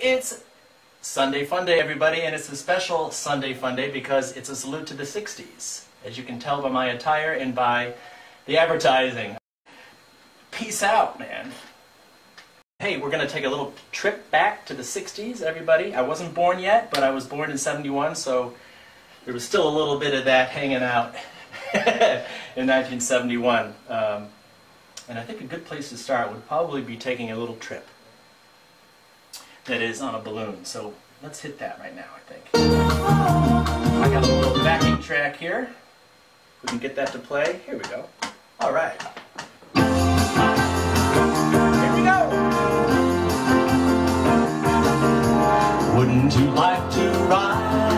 It's Sunday Fun Day, everybody, and it's a special Sunday Fun Day because it's a salute to the 60s, as you can tell by my attire and by the advertising. Peace out, man. Hey, we're going to take a little trip back to the 60s, everybody. I wasn't born yet, but I was born in 71, so there was still a little bit of that hanging out in 1971. Um, and I think a good place to start would probably be taking a little trip that is on a balloon. So let's hit that right now, I think. I got a little backing track here. We can get that to play. Here we go. All right. Here we go. Wouldn't you like to ride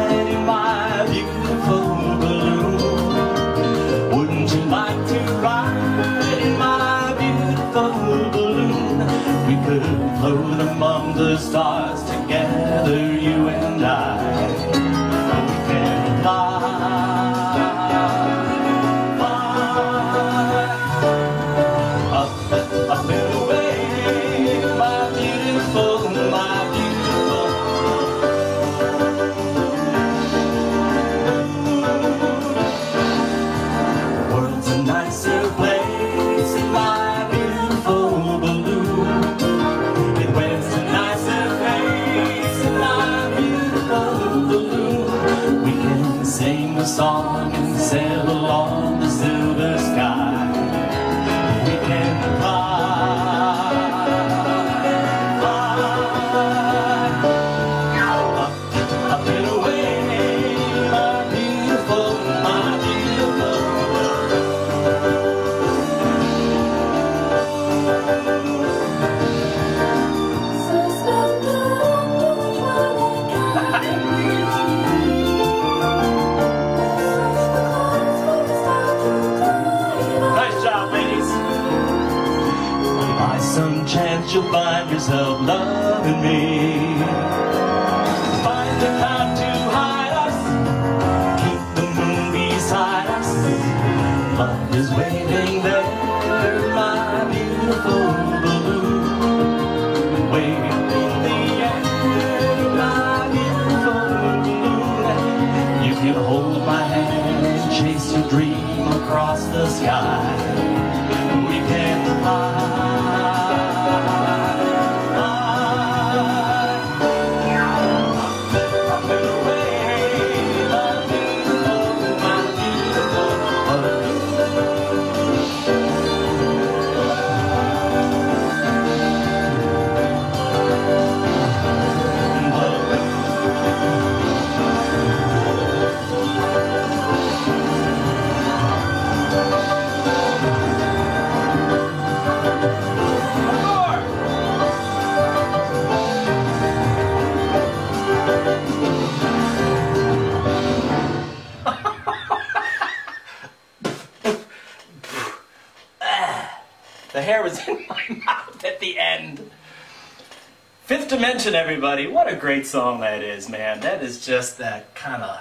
float among the stars together, everybody. What a great song that is, man. That is just that kind of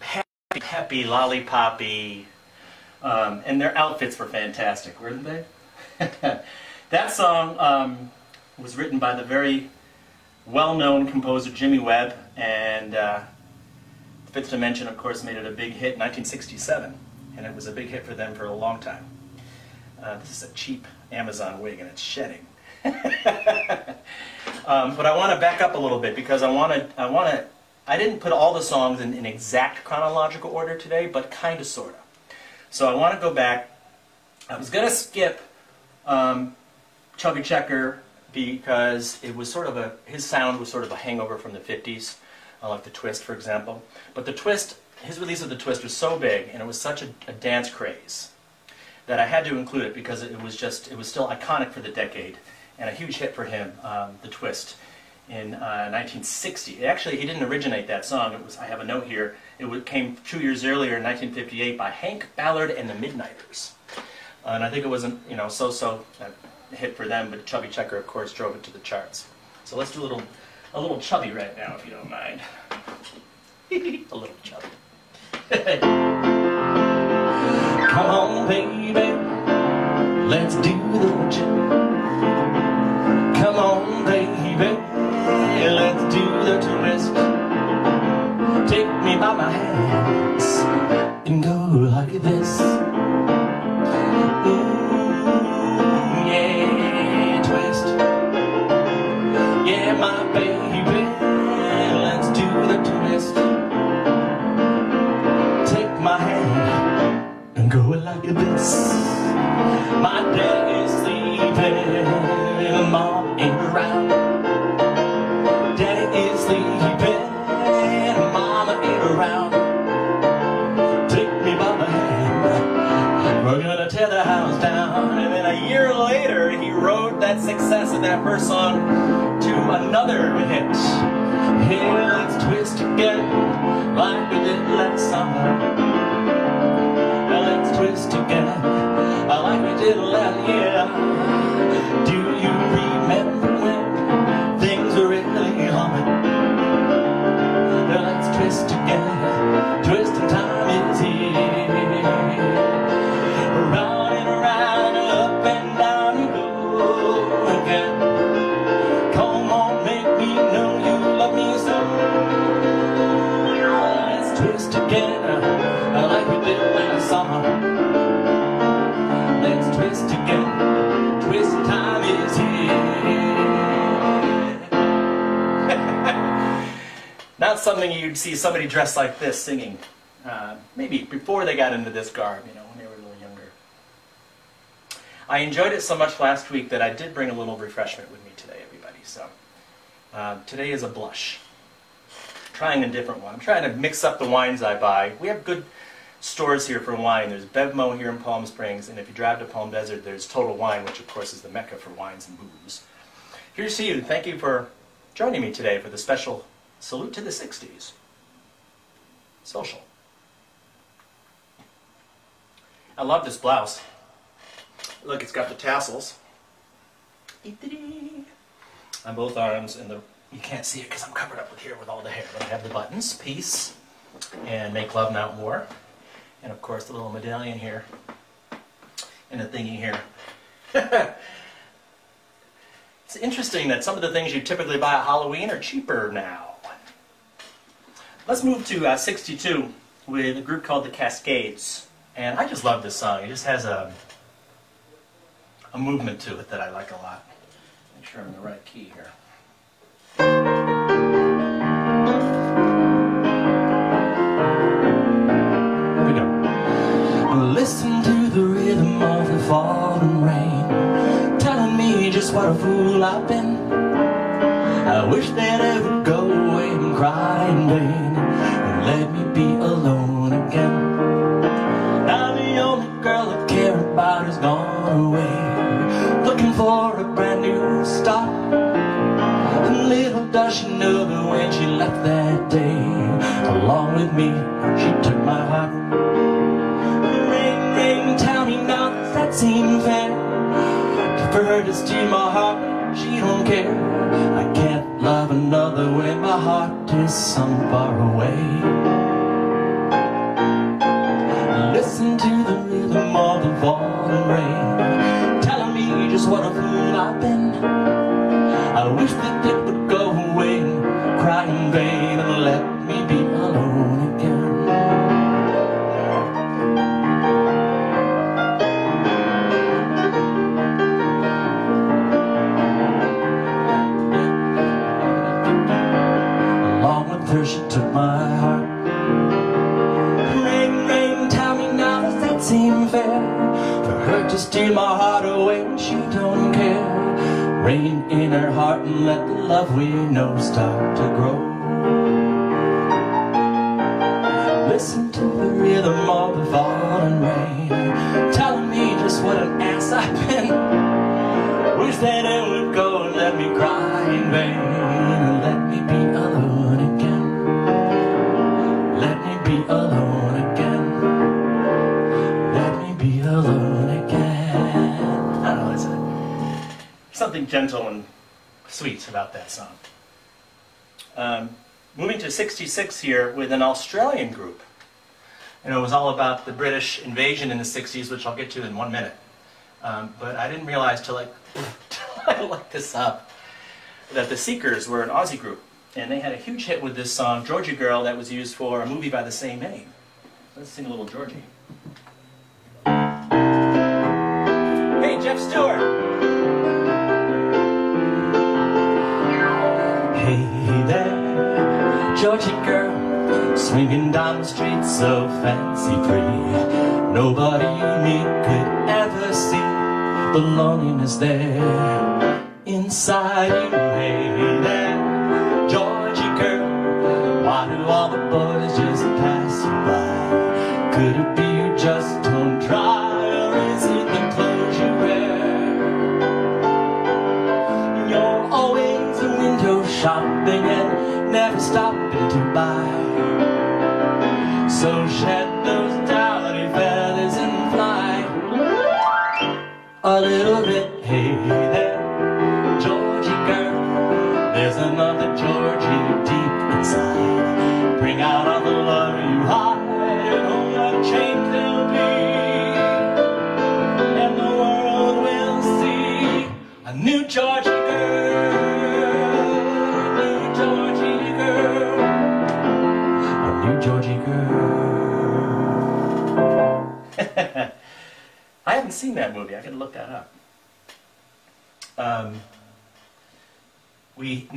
happy, happy, lollipoppy. Um, and their outfits were fantastic, weren't they? that song um, was written by the very well-known composer Jimmy Webb, and uh, Fifth Dimension, of course, made it a big hit in 1967, and it was a big hit for them for a long time. Uh, this is a cheap Amazon wig and it's shedding. um, but I want to back up a little bit because I want to, I want to, I didn't put all the songs in, in exact chronological order today, but kind of, sort of. So I want to go back. I was going to skip um, Chubby Checker because it was sort of a, his sound was sort of a hangover from the 50s, uh, like the Twist, for example. But the Twist, his release of the Twist was so big and it was such a, a dance craze that I had to include it because it was just, it was still iconic for the decade and a huge hit for him, um, The Twist, in uh, 1960. Actually, he didn't originate that song. It was, I have a note here, it came two years earlier in 1958 by Hank Ballard and the Midnighters. Uh, and I think it wasn't, you know, so-so hit for them, but Chubby Checker, of course, drove it to the charts. So let's do a little, a little chubby right now, if you don't mind. a little chubby. Come on, baby, let's do the jig. Come on, baby, let's do the twist. Take me by my hands and go like this. Ooh, yeah, twist. Yeah, my baby, let's do the. Take my hand and go like this. My dad sleeping, mom ain't around. Daddy is sleeping, mama ain't around. Take me by the hand, we're gonna tear the house down. And then a year later, he wrote that success of that first song to another hit. Hey, let's twist again, like we did last summer. Twist like we did last year. Do you remember when things were really humming? Let's twist again, twisting time Not something you'd see somebody dressed like this singing. Uh, maybe before they got into this garb, you know, when they were a little younger. I enjoyed it so much last week that I did bring a little refreshment with me today, everybody. So uh, today is a blush. Trying a different one. I'm trying to mix up the wines I buy. We have good stores here for wine. There's Bevmo here in Palm Springs, and if you drive to Palm Desert, there's Total Wine, which of course is the mecca for wines and booze. Here's to you. Thank you for joining me today for the special Salute to the 60s. Social. I love this blouse. Look, it's got the tassels on both arms, and the you can't see it because I'm covered up with here with all the hair. But I have the buttons, peace, and make love not war, and of course the little medallion here, and the thingy here. it's interesting that some of the things you typically buy at Halloween are cheaper now. Let's move to uh, 62 with a group called the Cascades. And I just love this song. It just has a, a movement to it that I like a lot. Make sure I'm in the right key here. Here we go. Listen to the rhythm of the falling rain, telling me just what a fool I've been. I wish that I would go away and cry and let me be alone again. Now the only girl I care about is gone away, looking for a brand new start. And little does she know that when she left that day, along with me, she took my heart. Ring, ring, tell me now, that seem fair? For her to steal my heart, she don't care. I can't love another when my heart is some far away. Listen to the rhythm of the falling rain, telling me just what a fool I've been. I wish that we know start to 66 here with an Australian group. And it was all about the British invasion in the 60s, which I'll get to in one minute. Um, but I didn't realize till I, till I looked this up that the Seekers were an Aussie group. And they had a huge hit with this song, Georgie Girl, that was used for a movie by the same name. Let's sing a little Georgie. Hey, Jeff Stewart! Georgie girl Swinging down the street so fancy-free Nobody unique could ever see The loneliness there. Inside you made it Georgie girl Why do all the boys just pass you by? Could it be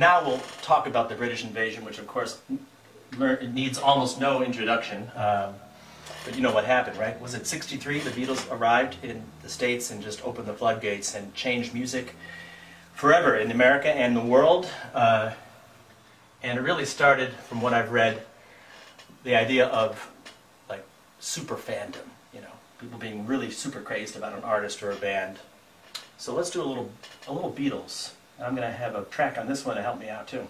Now we'll talk about the British invasion, which of course needs almost no introduction. Um, but you know what happened, right? Was it 63 the Beatles arrived in the States and just opened the floodgates and changed music forever in America and the world? Uh, and it really started, from what I've read, the idea of like super fandom, you know, people being really super crazed about an artist or a band. So let's do a little, a little Beatles. I'm going to have a track on this one to help me out too.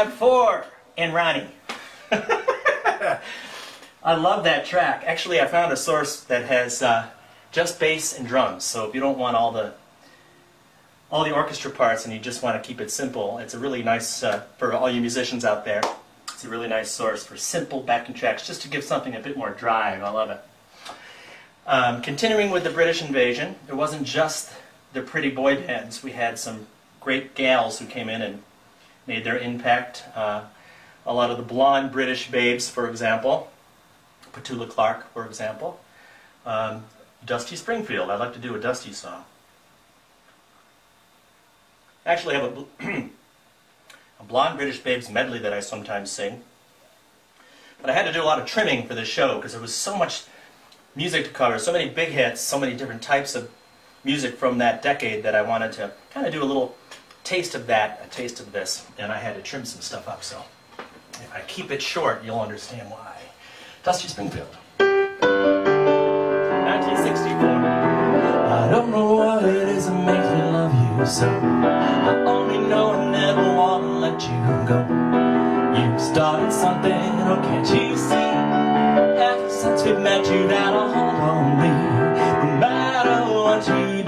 Fab Four and Ronnie. I love that track. Actually, I found a source that has uh, just bass and drums. So if you don't want all the all the orchestra parts and you just want to keep it simple, it's a really nice uh, for all you musicians out there. It's a really nice source for simple backing tracks, just to give something a bit more drive. I love it. Um, continuing with the British invasion, it wasn't just the pretty boy bands. We had some great gals who came in and made their impact. Uh, a lot of the blonde British babes, for example. Petula Clark, for example. Um, Dusty Springfield. I'd like to do a Dusty song. I actually, I have a, a blonde British babes medley that I sometimes sing. But I had to do a lot of trimming for this show because there was so much music to cover, so many big hits, so many different types of music from that decade that I wanted to kind of do a little taste of that, a taste of this, and I had to trim some stuff up, so if I keep it short, you'll understand why. Dusty Springfield. 1964. I don't know what it is that makes me love you so. I only know I never want to let you go. You started something, oh can't you see? Ever since we met, you've had a hold on me. No matter what you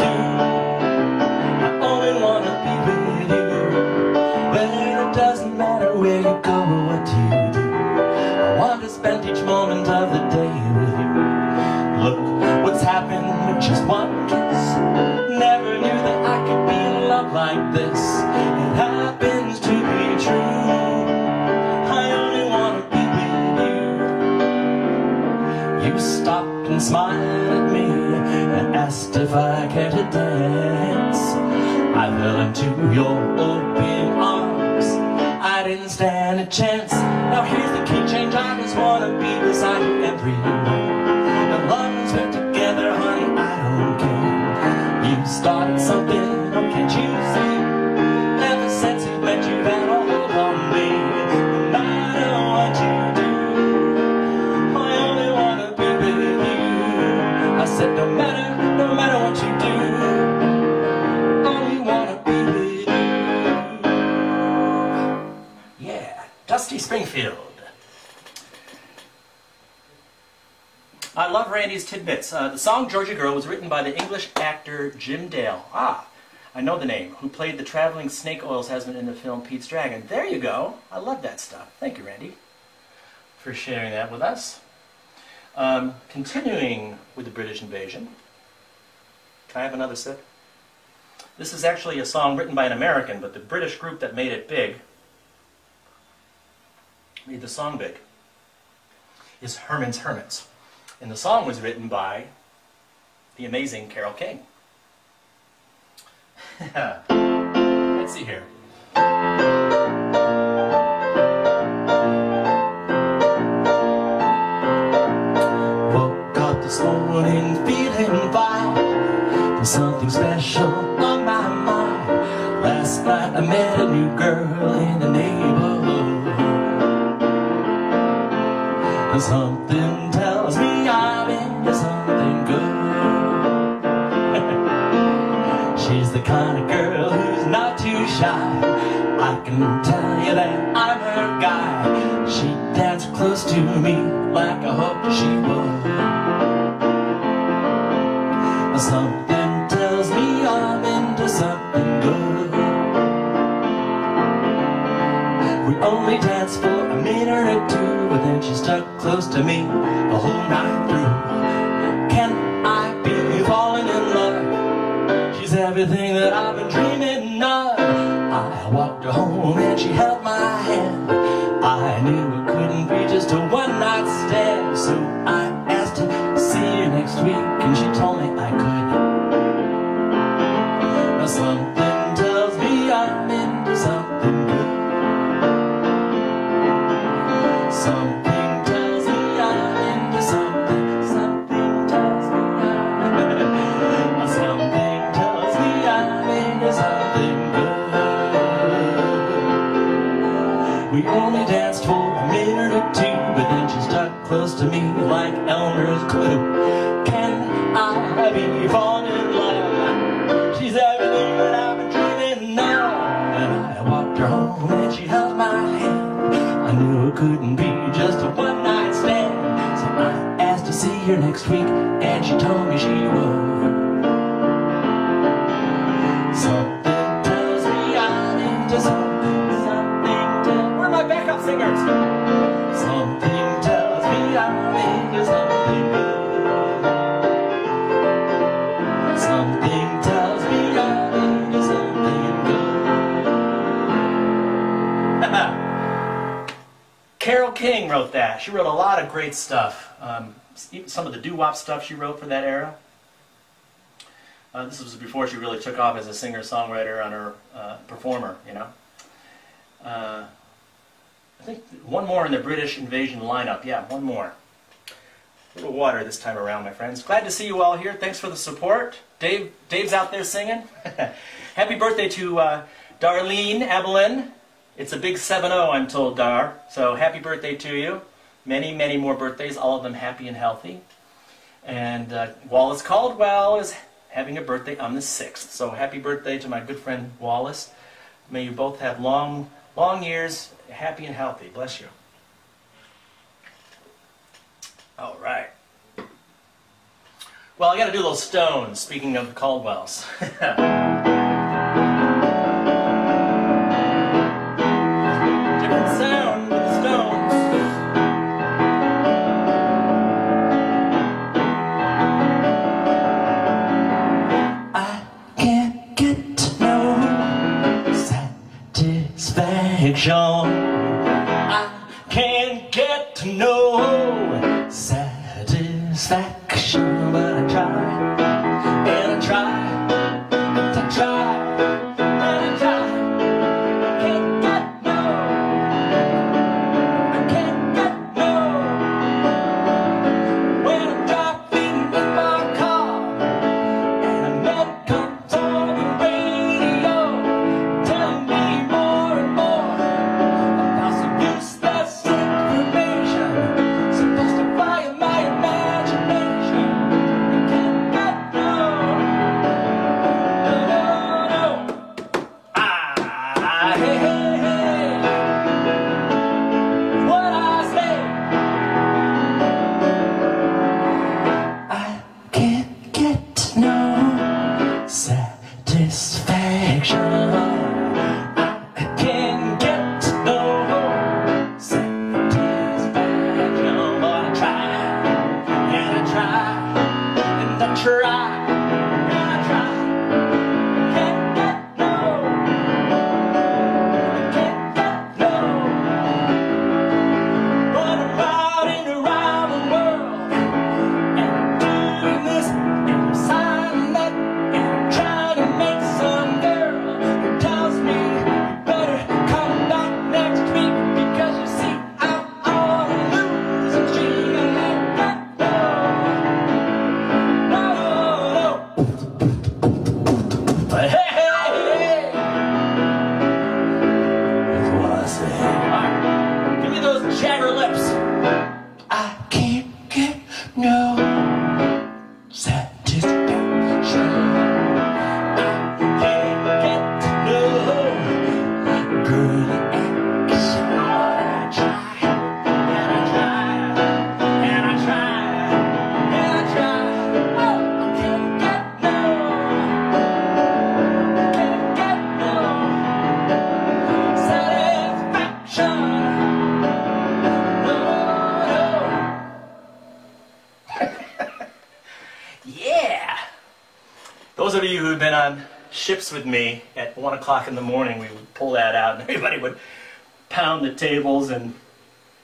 like this. It happens to be true. I only want to be with you. You stopped and smiled at me and asked if I cared to dance. I fell into your open arms. I didn't stand a chance. Now here's the key change. I just wanna be beside you every night. The lungs fit together, honey. I don't care. You started something, Randy's tidbits. Uh, the song Georgie Girl was written by the English actor Jim Dale. Ah, I know the name. Who played the traveling snake oil salesman in the film Pete's Dragon. There you go. I love that stuff. Thank you, Randy, for sharing that with us. Um, continuing with the British invasion. Can I have another sip? This is actually a song written by an American, but the British group that made it big, made the song big, is Herman's Hermits. And the song was written by the amazing Carole King. Let's see here. Woke up this morning feeling fine. There's something special on my mind. Last night I met a new girl in the neighborhood. And something to me like I hoped she would. Something tells me I'm into something good. We only danced for a minute or two, but then she stuck close to me the whole night through. Can I be falling in love? She's everything that I've been dreaming of. I walked her home and she held my hand. Just a one night stand, so I asked to see you next week, In love? She's everything that I've been dreaming of. And I walked her home and she held my hand. I knew it couldn't be just a one night stand. So I asked to see her next week, and she told me she would. King wrote that. She wrote a lot of great stuff. Um, some of the doo-wop stuff she wrote for that era. Uh, this was before she really took off as a singer-songwriter on her uh, performer, you know. Uh, I think one more in the British invasion lineup. Yeah, one more. A little water this time around, my friends. Glad to see you all here. Thanks for the support. Dave, Dave's out there singing. Happy birthday to uh, Darlene Evelyn. It's a big 7-0, I'm told, Dar. So happy birthday to you. Many, many more birthdays, all of them happy and healthy. And uh, Wallace Caldwell is having a birthday on the 6th. So happy birthday to my good friend Wallace. May you both have long, long years, happy and healthy. Bless you. All right. Well, I got to do those stones, speaking of Caldwells. one o'clock in the morning, we would pull that out, and everybody would pound the tables. And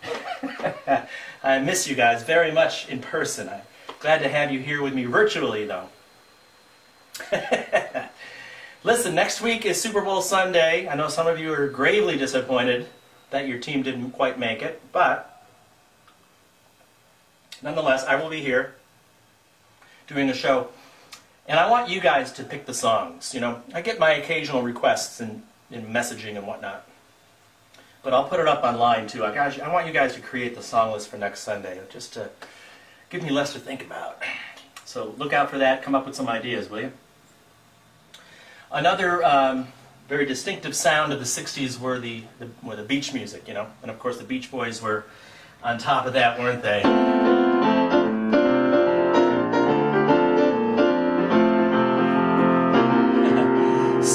I miss you guys very much in person. I'm glad to have you here with me virtually, though. Listen, next week is Super Bowl Sunday. I know some of you are gravely disappointed that your team didn't quite make it, but nonetheless, I will be here doing a show. And I want you guys to pick the songs. You know, I get my occasional requests in, in messaging and whatnot. But I'll put it up online too. I, I want you guys to create the song list for next Sunday, just to give me less to think about. So look out for that. Come up with some ideas, will you? Another um, very distinctive sound of the 60s were the, the, were the beach music, you know. And of course the Beach Boys were on top of that, weren't they?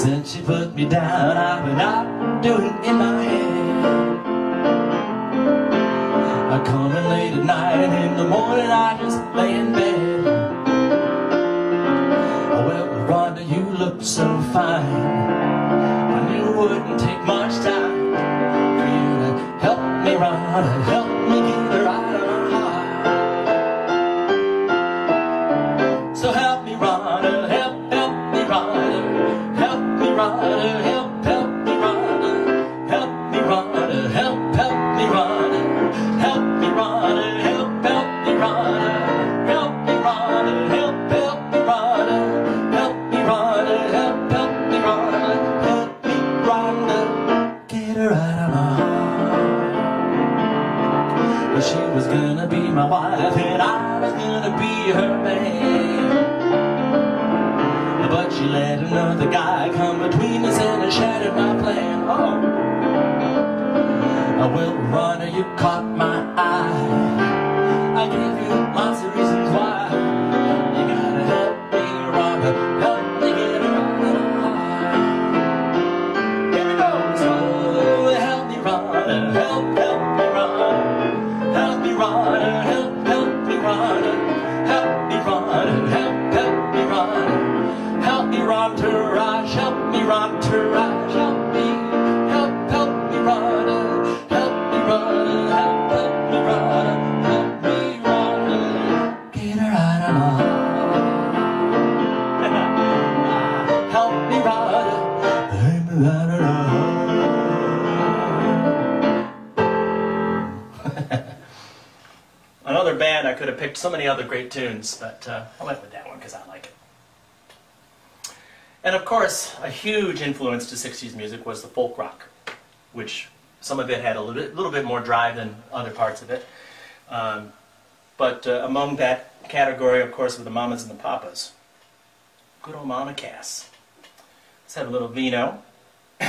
Since you put me down, I've been out doing in my head. I come in late at night, and in the morning I just lay in bed. Oh, well, Rhonda, you look so fine. I knew it wouldn't take much time for you to help me, Rhonda, help but uh, I went with that one because I like it. And of course, a huge influence to 60s music was the folk rock, which some of it had a little bit, little bit more drive than other parts of it. Um, but uh, among that category, of course, were the mamas and the papas. Good old Mama Cass. Let's have a little vino.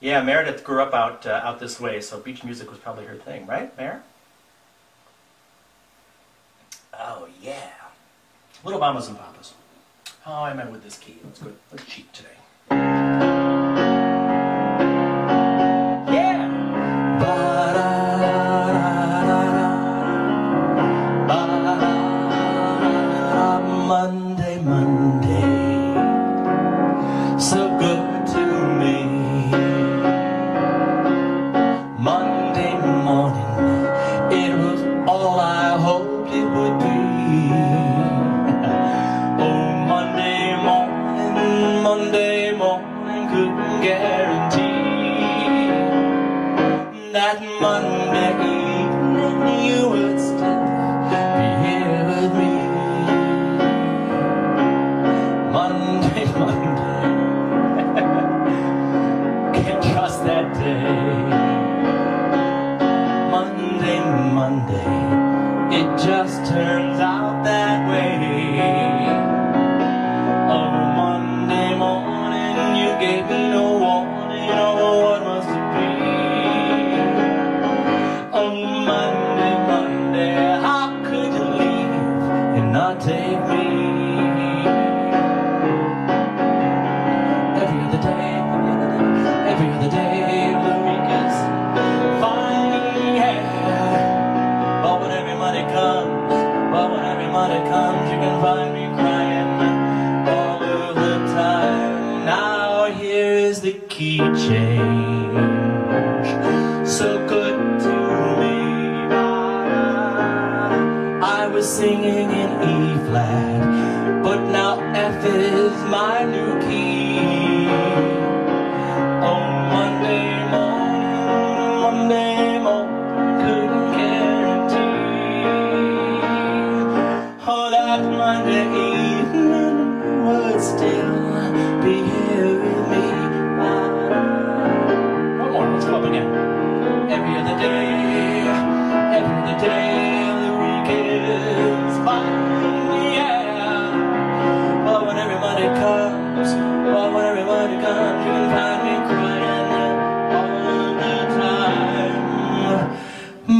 yeah, Meredith grew up out uh, out this way, so beach music was probably her thing, right, Mayor? Oh, yeah. Little mamas and papas. How am I with this key. Let's go. Let's cheat today.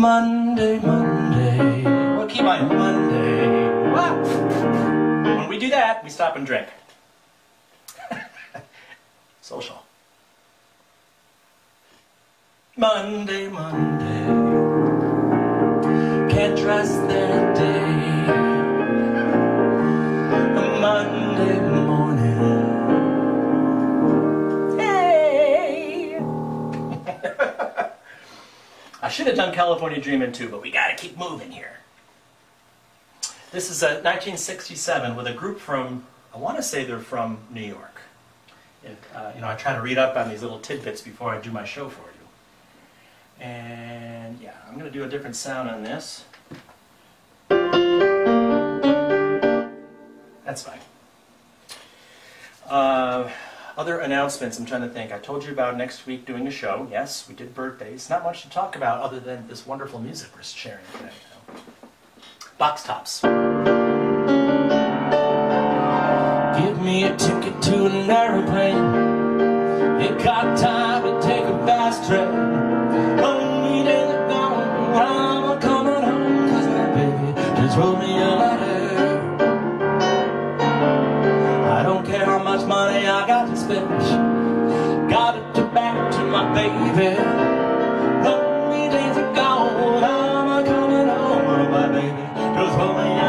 Monday, Monday. Well, keep on Monday. What? When we do that, we stop and drink. Social. Monday, Monday. Can't trust that day. I should have done California Dreamin' too, but we gotta keep moving here. This is a 1967 with a group from, I want to say they're from New York. It, uh, you know, I try to read up on these little tidbits before I do my show for you. And yeah, I'm going to do a different sound on this. That's fine. Uh, other announcements, I'm trying to think. I told you about next week doing a show. Yes, we did birthdays. Not much to talk about other than this wonderful music we're sharing today. Box tops. Give me a ticket to an aeroplane. Ain't got time to take a fast train. I'm a coming home. Cause my baby just wrote me a letter. Money I got to spend. Got it to back to my baby. Lonely days are gone. I'm coming home. My baby wrote me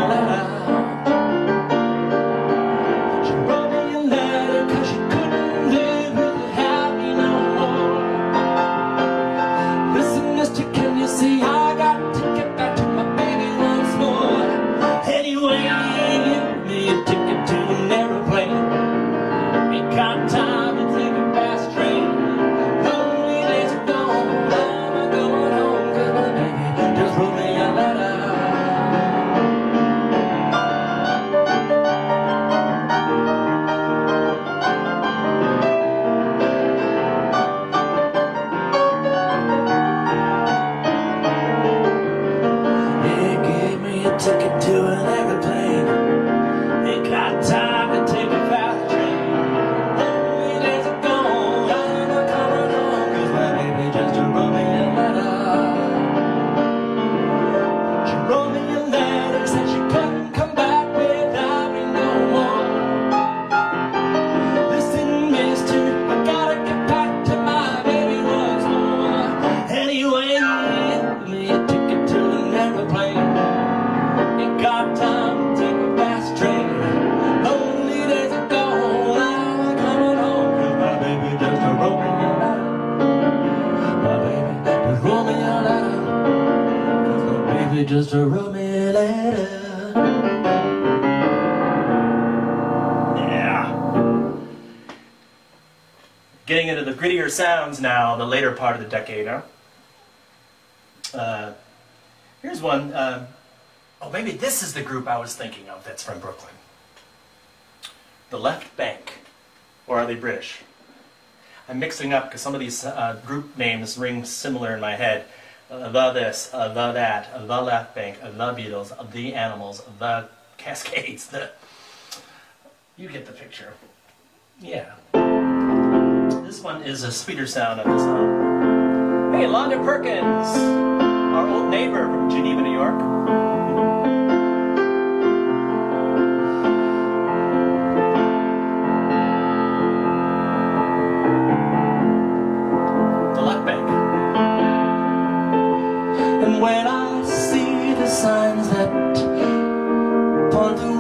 grittier sounds now, the later part of the decade, huh? Uh, here's one. Uh, oh, maybe this is the group I was thinking of that's from Brooklyn. The Left Bank. Or are they British? I'm mixing up because some of these uh, group names ring similar in my head. Uh, the this, uh, the that, uh, the Left Bank, the Beatles, the Animals, the Cascades, the... You get the picture. Yeah. This one is a sweeter sound of the song. Hey, Londa Perkins, our old neighbor from Geneva, New York. The left bank. And when I see the signs that point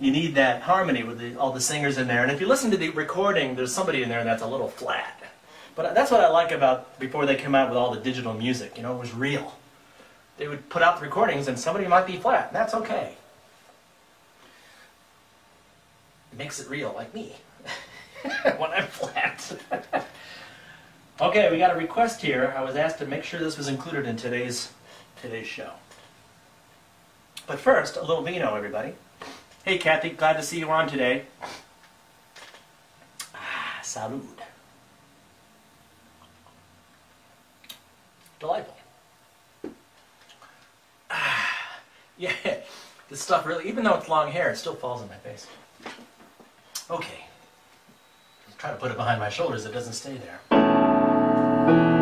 you need that harmony with the, all the singers in there. And if you listen to the recording, there's somebody in there that's a little flat. But that's what I like about before they came out with all the digital music. You know, it was real. They would put out the recordings and somebody might be flat. and That's okay. It makes it real, like me, when I'm flat. okay, we got a request here. I was asked to make sure this was included in today's today's show. But first, a little vino, everybody. Hey, Kathy, glad to see you on today. Ah, salud. Delightful. Ah, yeah, this stuff really, even though it's long hair, it still falls on my face. Okay. I'm trying to put it behind my shoulders, it doesn't stay there.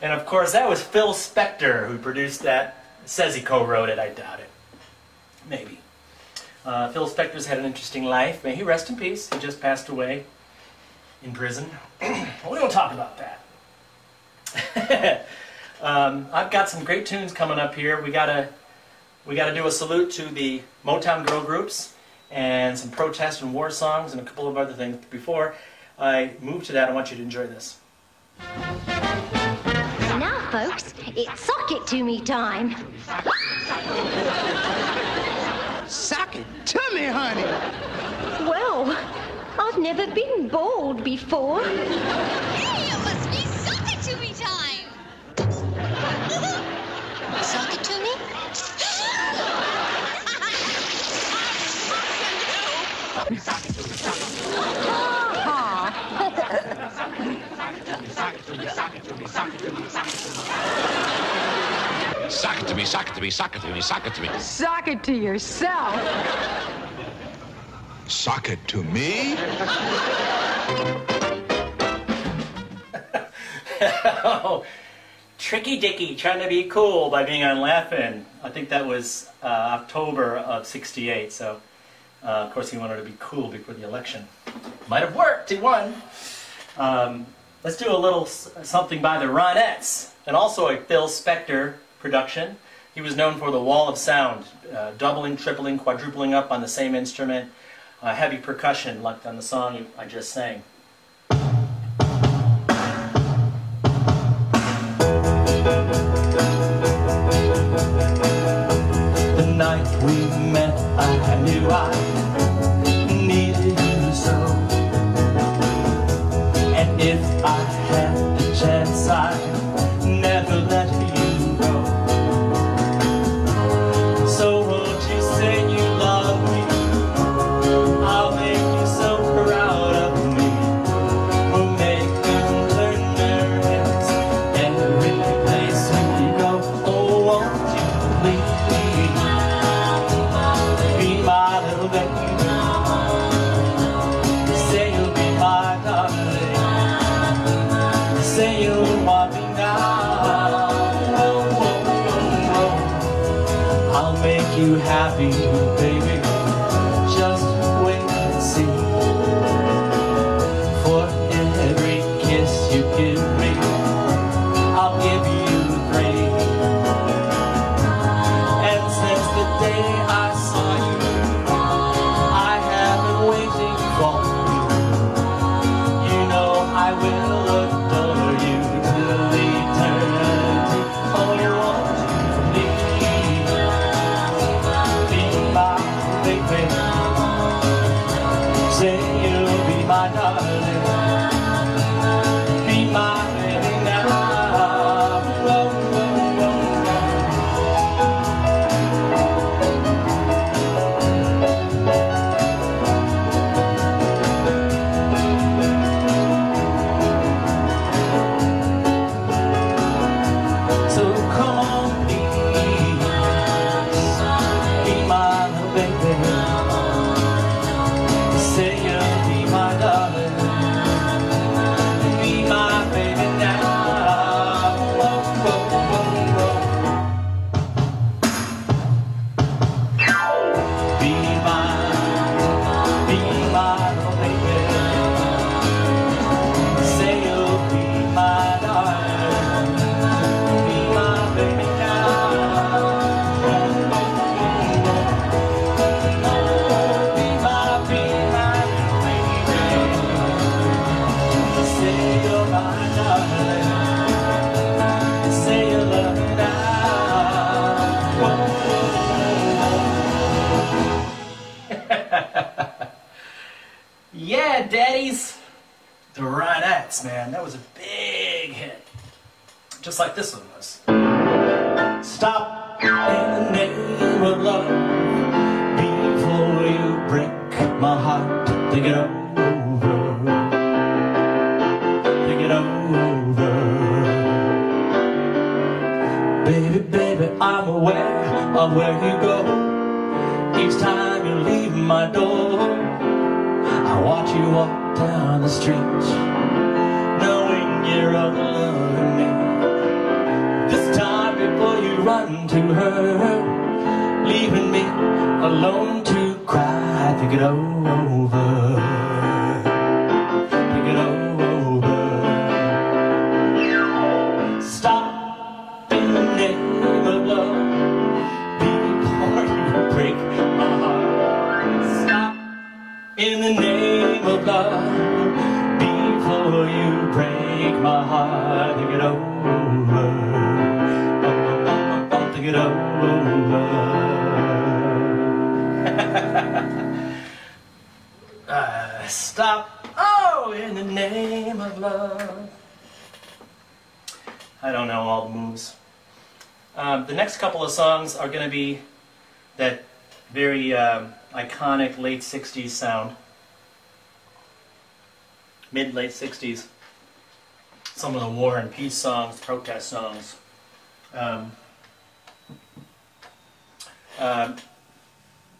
And of course, that was Phil Spector who produced that. Says he co-wrote it. I doubt it. Maybe. Uh, Phil Spector's had an interesting life. May he rest in peace. He just passed away in prison. we don't talk about that. um, I've got some great tunes coming up here. We gotta we gotta do a salute to the Motown girl groups and some protest and war songs and a couple of other things. Before I move to that, I want you to enjoy this. Now, folks, it's sock it to me time. Sock it to me, honey. Well, I've never been bold before. Hey, it must be sock it to me time. sock it to me? Sock it to me, sock it to me, sock it to me, sock it to me. Sock it to yourself. Sock it to me? oh, Tricky Dicky trying to be cool by being on Laugh-In. I think that was uh, October of 68, so uh, of course he wanted to be cool before the election. Might have worked, he won. Um, let's do a little something by the Ronettes, and also a Phil Spector production. He was known for the wall of sound, uh, doubling, tripling, quadrupling up on the same instrument, uh, heavy percussion like on the song I just sang. The night we met, I knew I Just like this one are going to be that very um, iconic late 60s sound. Mid late 60s. Some of the war and peace songs, protest songs. Um, um,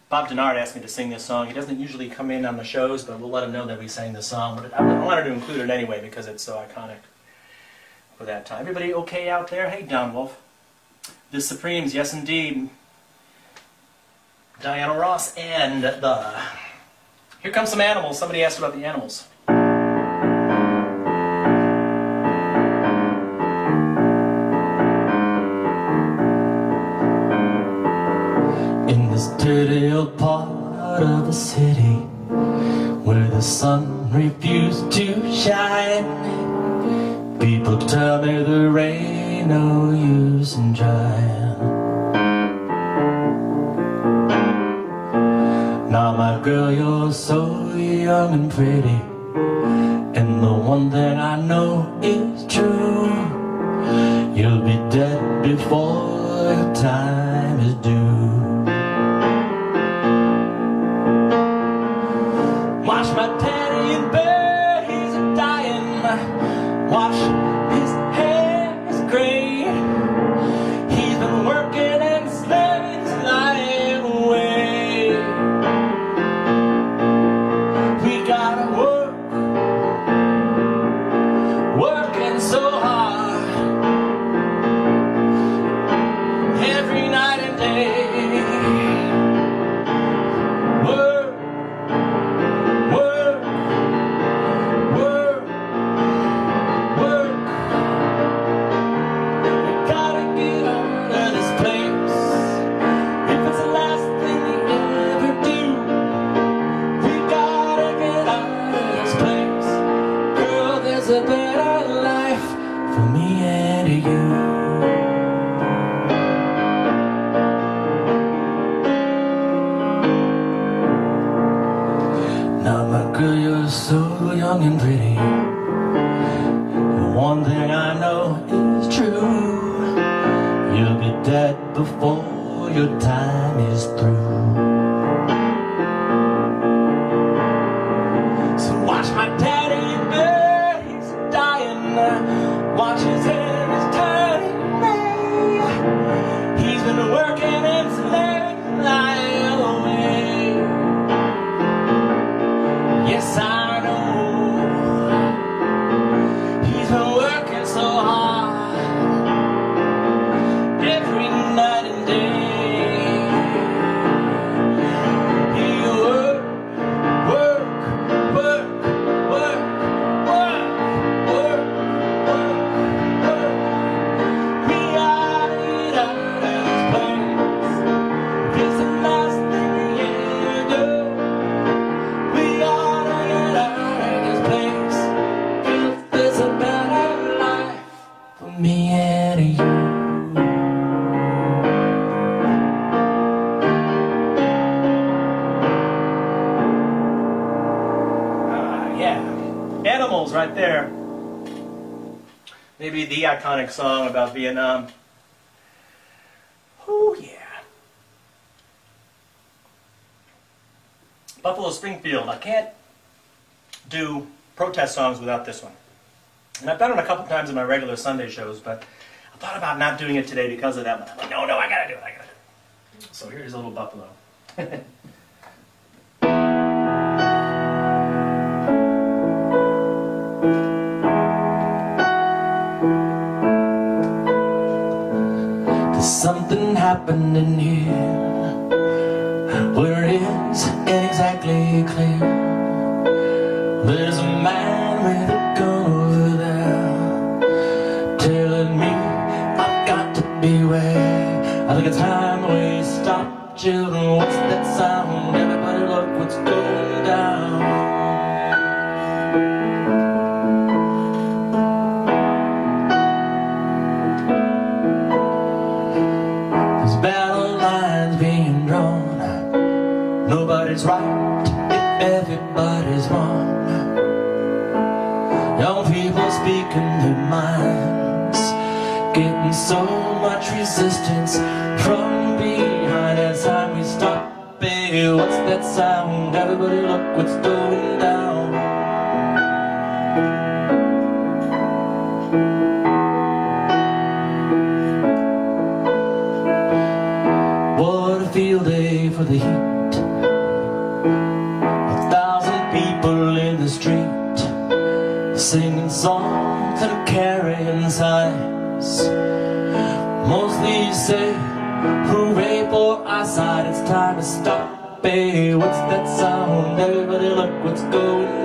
Bob Denard asked me to sing this song. He doesn't usually come in on the shows, but we'll let him know that we sang this song. But I wanted to include it anyway because it's so iconic for that time. Everybody okay out there? Hey, Don Wolf. The Supremes, yes indeed. Diana Ross and the... Here comes some animals. Somebody asked about the animals. In this dirty old part of the city and pretty song about Vietnam. Oh, yeah. Buffalo Springfield. I can't do protest songs without this one. And I've done it a couple times in my regular Sunday shows, but I thought about not doing it today because of that. But I'm like, no, no, I gotta do it, I gotta do it. So here's a little Buffalo. Something happening here. Getting so much resistance from behind as time we stop it. What's that sound? Everybody look what's going on What's that sound? Everybody look what's going on.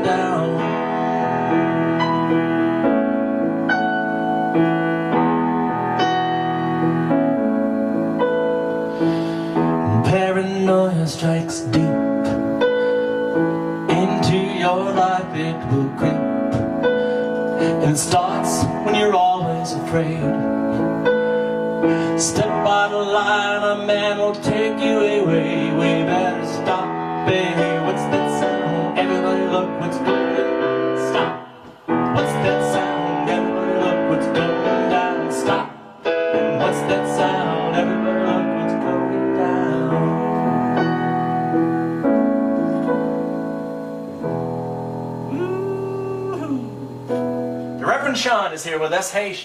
is here with us. Hey,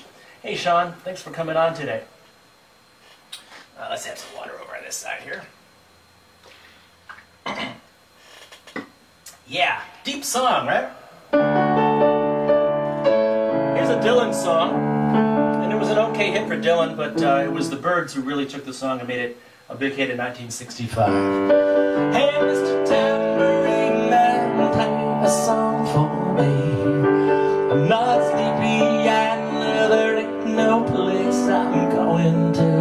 hey, Sean. Thanks for coming on today. Uh, let's have some water over on this side here. yeah, deep song, right? Here's a Dylan song, and it was an okay hit for Dylan, but uh, it was the Byrds who really took the song and made it a big hit in 1965. Hey, Mr. And.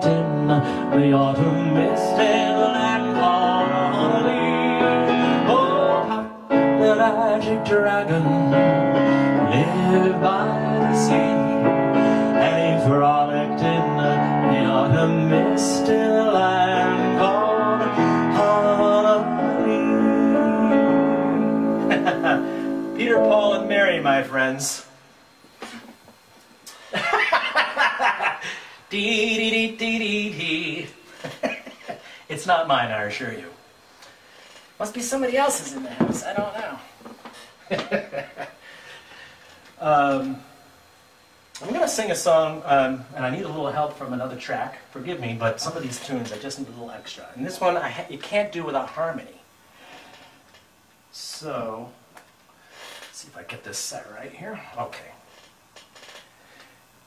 In the autumn mist and the landfall on a Oh, the magic dragon lived by the sea, and he frolicked in the autumn mist in the landfall on a Peter, Paul, and Mary, my friends. Dee it's not mine, I assure you. Must be somebody else's in the house. I don't know. um, I'm going to sing a song, um, and I need a little help from another track. Forgive me, but some of these tunes I just need a little extra. And this one, I you can't do without harmony. So, let's see if I get this set right here. Okay.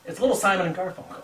It's little Simon and Garfunkel.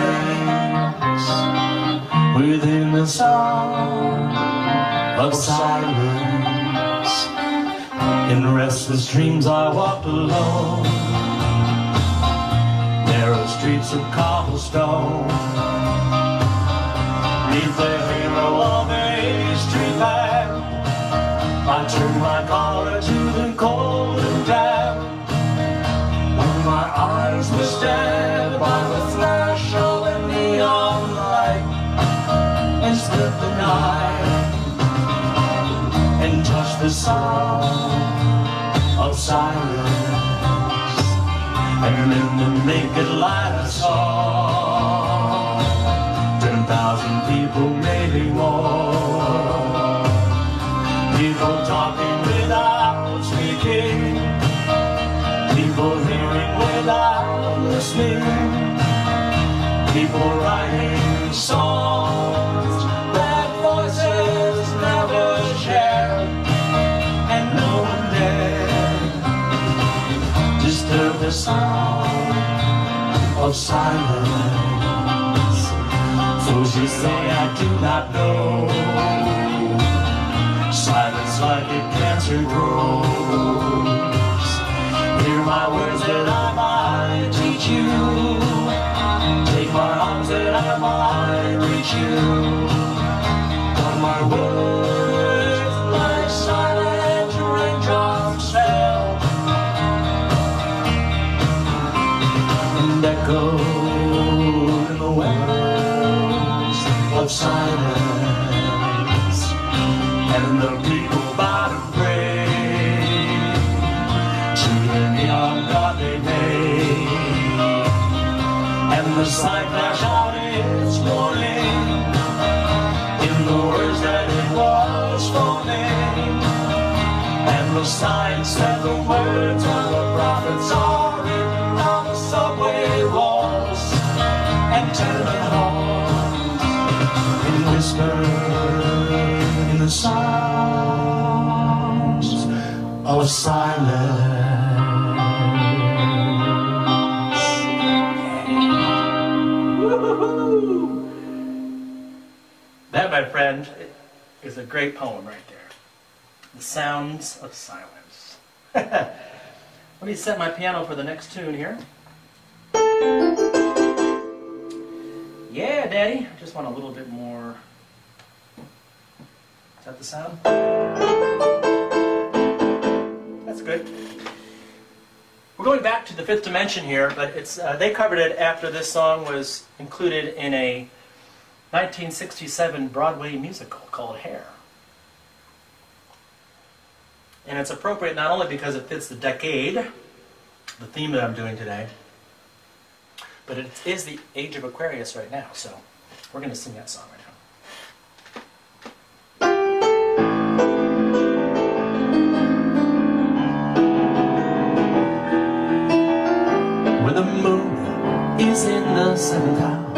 within the song of silence. In restless dreams I walked alone. Narrow streets of cobblestone. Neath the halo of a street lamp, I turned my collar to the cold the sound of silence. And in the naked light I saw sound of silence. Fools you say I do not know. Silence like a cancer grows. Hear my words that I might teach you. Take my arms that I might reach you. But my words words of prophets are the subway walls and tenement halls and whisper in the sounds of silence. That, my friend, is a great poem right there. The Sounds of Silence. Let me set my piano for the next tune here. Yeah, Daddy. I just want a little bit more. Is that the sound? That's good. We're going back to the fifth dimension here, but it's uh, they covered it after this song was included in a 1967 Broadway musical called Hair. And it's appropriate not only because it fits the decade, the theme that I'm doing today, but it is the age of Aquarius right now, so we're going to sing that song right now. When the moon is in the seventh house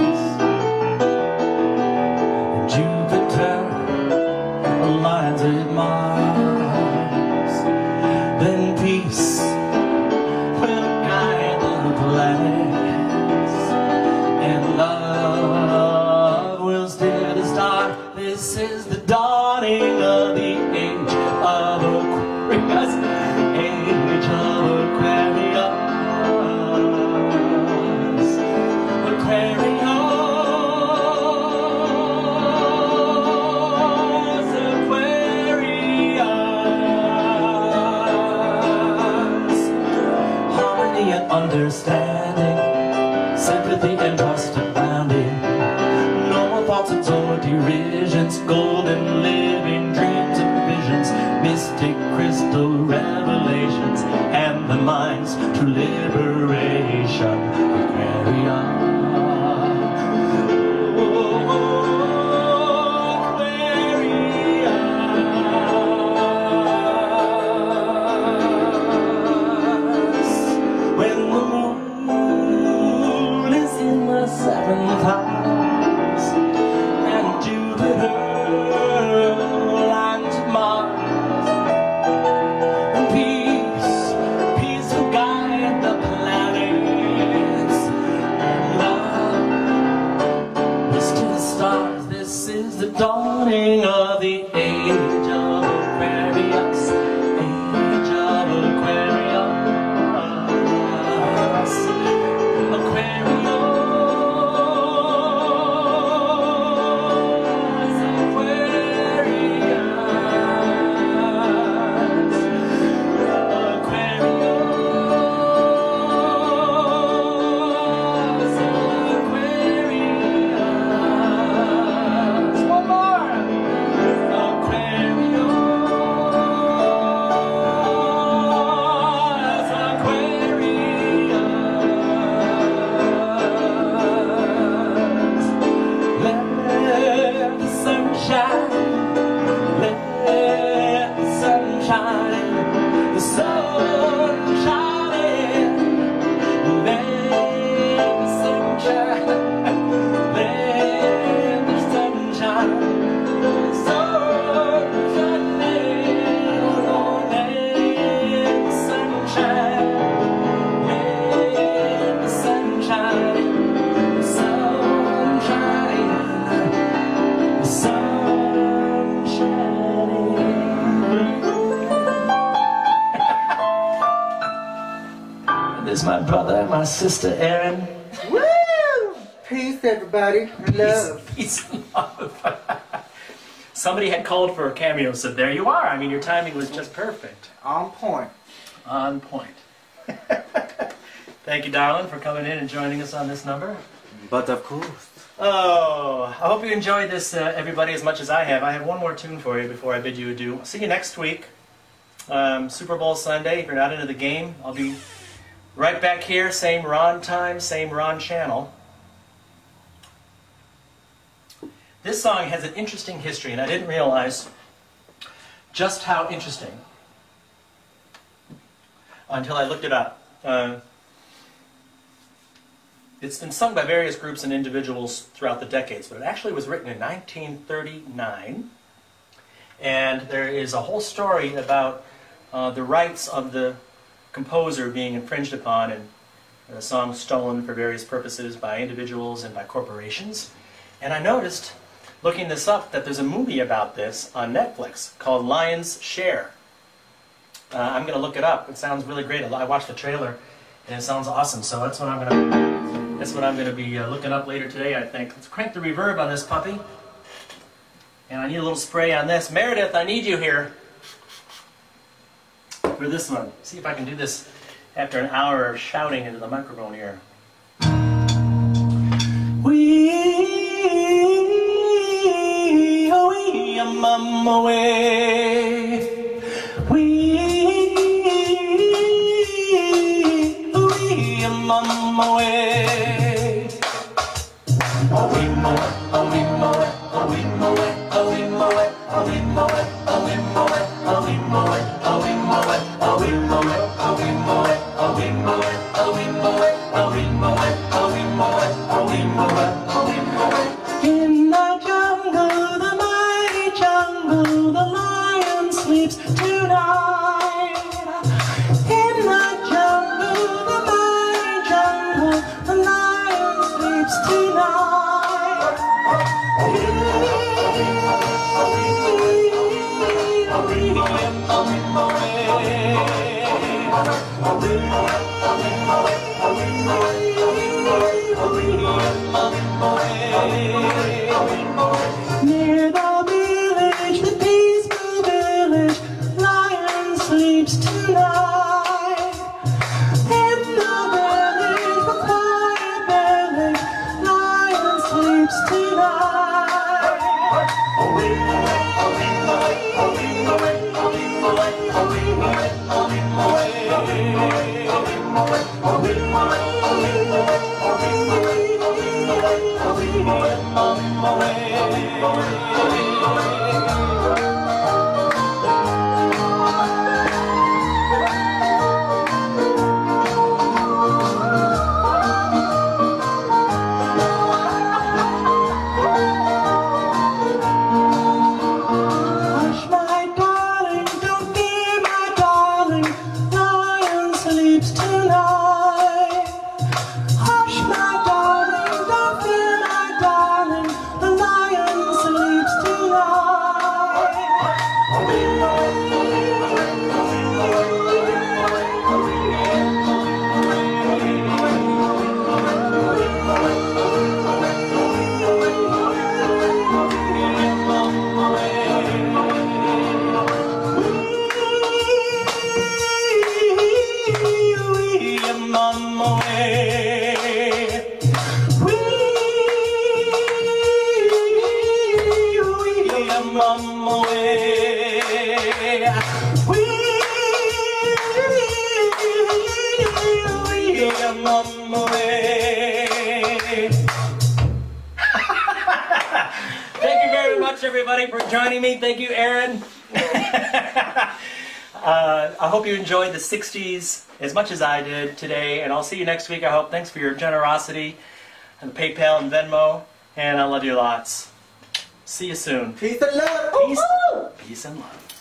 sister Erin. Woo! Peace, everybody. Love. Peace and love. Somebody had called for a cameo, said, There you are. I mean, your timing was just perfect. On point. On point. Thank you, darling, for coming in and joining us on this number. But of course. Oh, I hope you enjoyed this, uh, everybody, as much as I have. I have one more tune for you before I bid you adieu. I'll see you next week, um, Super Bowl Sunday. If you're not into the game, I'll be right back here, same Ron time, same Ron channel. This song has an interesting history, and I didn't realize just how interesting until I looked it up. Uh, it's been sung by various groups and individuals throughout the decades, but it actually was written in 1939. And there is a whole story about uh, the rights of the composer being infringed upon and the song stolen for various purposes by individuals and by corporations. And I noticed, looking this up, that there's a movie about this on Netflix called Lion's Share. Uh, I'm going to look it up. It sounds really great. I watched the trailer, and it sounds awesome. So that's what I'm going to. That's what I'm going to be uh, looking up later today. I think. Let's crank the reverb on this puppy. And I need a little spray on this. Meredith, I need you here for this one. See if I can do this after an hour of shouting into the microphone here. We, oh, we, I'm on my way. We, oh, we, I'm on my Near you enjoyed the 60s as much as I did today, and I'll see you next week. I hope. Thanks for your generosity and PayPal and Venmo, and I love you lots. See you soon. Peace and love. Peace, peace and love.